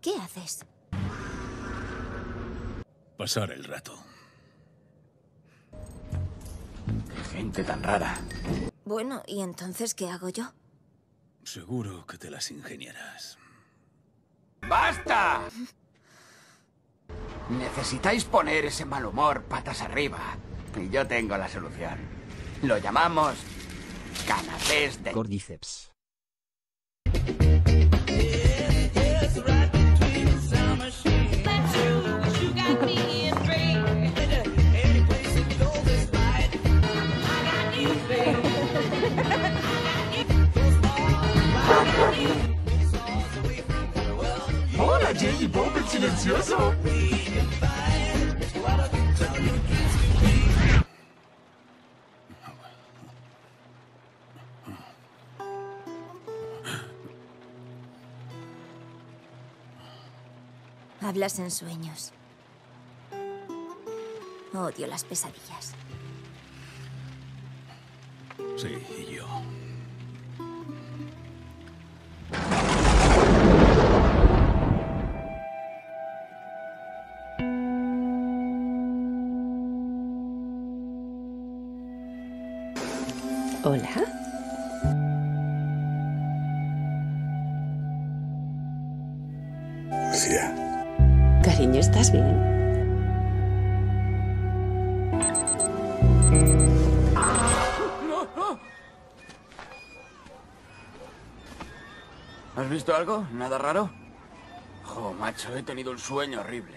¿Qué haces? Pasar el rato. Qué gente tan rara. Bueno, ¿y entonces qué hago yo? Seguro que te las ingeniarás. ¡Basta! Necesitáis poner ese mal humor patas arriba. Y yo tengo la solución. Lo llamamos canapés de... Cordyceps. Hola, Jay Bob el silencioso. Hablas en sueños. Odio las pesadillas. Sí, y yo. Hola. Lucía. Cariño, ¿estás bien? ¿Has visto algo? ¿Nada raro? Jo, macho, he tenido un sueño horrible.